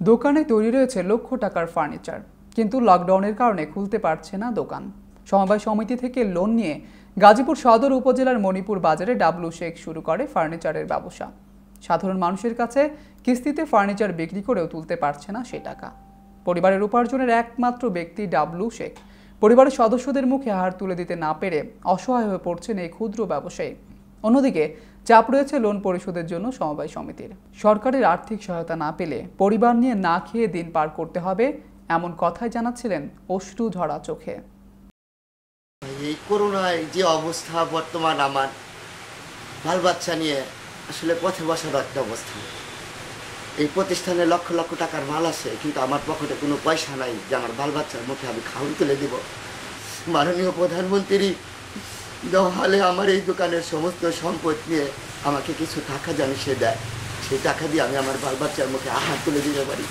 দোকানে তৈরি রয়েছে লক্ষ টাকার ফার্নিচার, কিন্তু লকডাউনের কারণে খুলতে পারছে না দোকান। সমবায় সমিতি থেকে লোন নিয়ে গাজীপুর সদর উপজেলার মণিপুর বাজারে ডাবলু শেখ শুরু করে ফার্নিচারের ব্যবসা। সাধারণ মানুষের কাছে কিস্তিতে ফার্নিচার বিক্রি করেও তুলতে পারছে না সে টাকা। পরিবারের উপার্জনের একমাত্র ব্যক্তি ডাবলু শেখ। পরিবারের সদস্যদের মুখে হার তুলে দিতে না পেরে অসহায় হয়ে পড়ছেন এই ক্ষুদ্র ব্যবসায়ী। অন্যদিকে, চাপ রয়েছে লোন পরিশোধের জন্য সমবায় সমিতির। সরকারের আর্থিক সহায়তা না পেলে পরিবার নিয়ে না খেয়ে দিন পার করতে হবে, এমন কথাই জানাচ্ছিলেন অশ্রু ঝরা চোখে। এই করোনায় যে অবস্থা বর্তমান আমার, বাল বাচ্চা নিয়ে আসলে পথে বসার একটা অবস্থা। এই প্রতিষ্ঠানে লক্ষ লক্ষ টাকার মাল আছে, কিন্তু আমার পকেটে কোনো পয়সা নাই যে আমার বাল বাচ্চার মুখে আমি খাওয়ান তুলে দিব। মাননীয় প্রধানমন্ত্রী দেওয়া হলে আমার এই দোকানের সমস্ত সম্পদ নিয়ে আমাকে কিছু টাকা জানি সে দেয়। সেই টাকা দিয়ে আমি আমার বাল বাচ্চার মুখে আহার তুলে দিতে পারি।